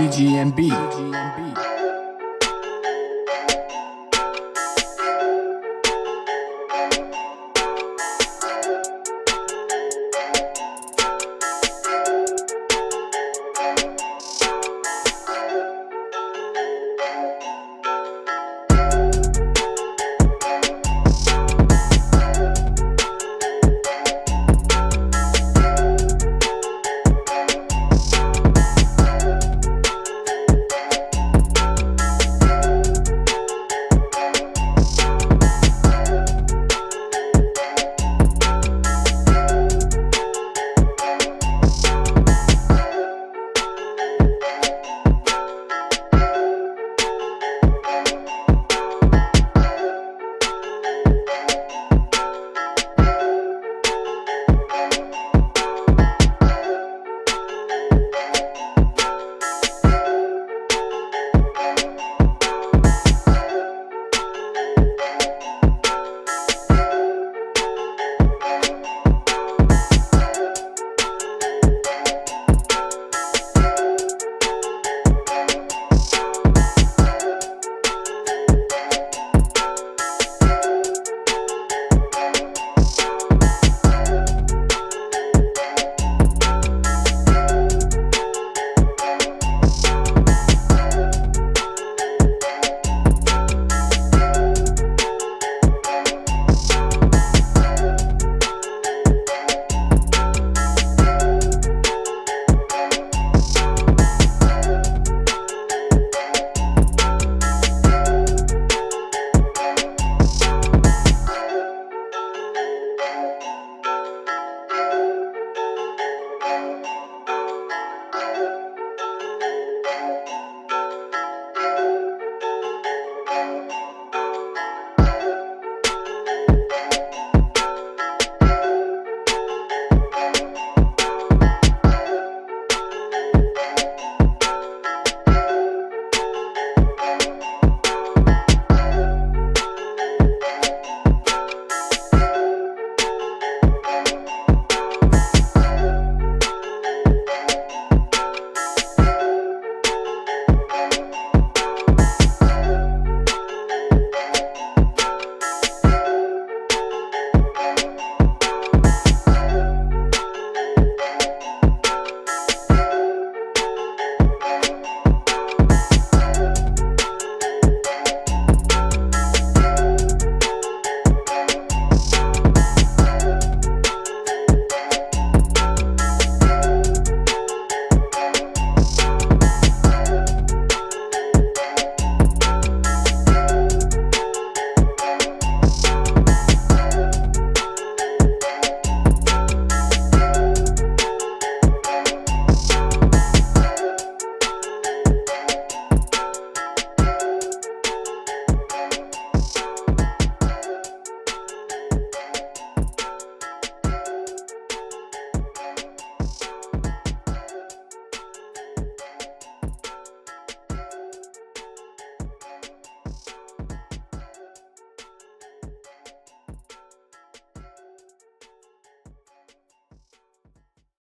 CGMB.